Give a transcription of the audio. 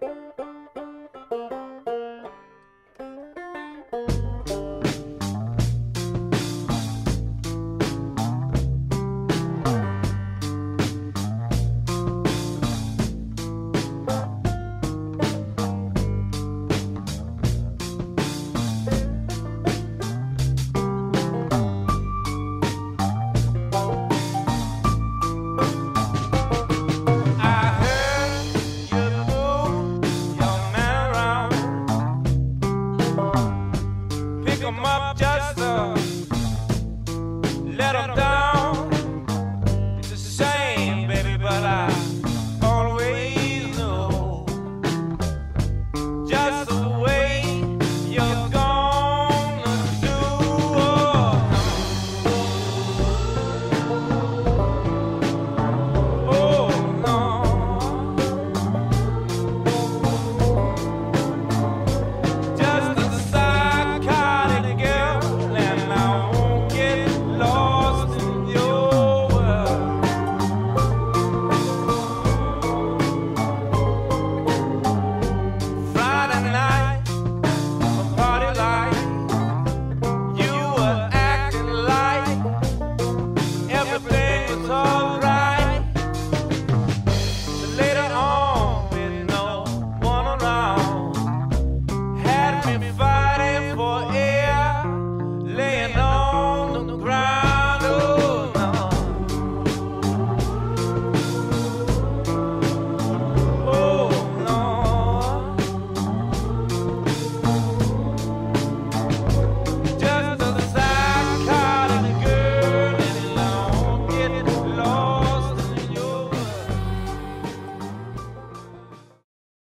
Música up just uh, let them down.